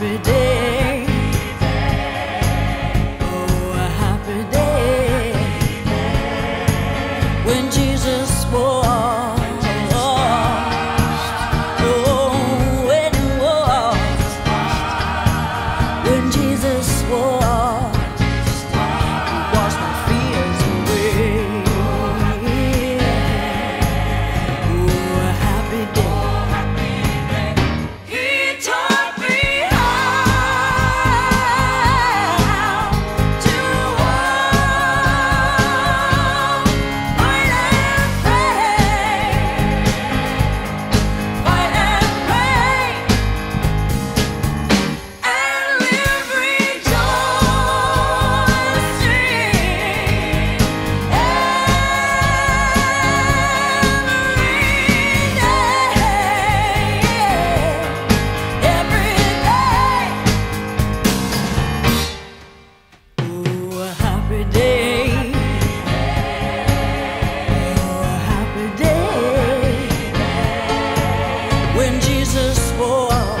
every day. when Jesus swore.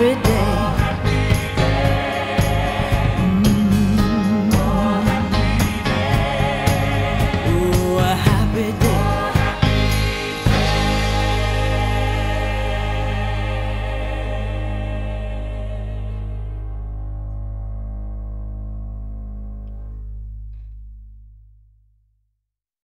Every day.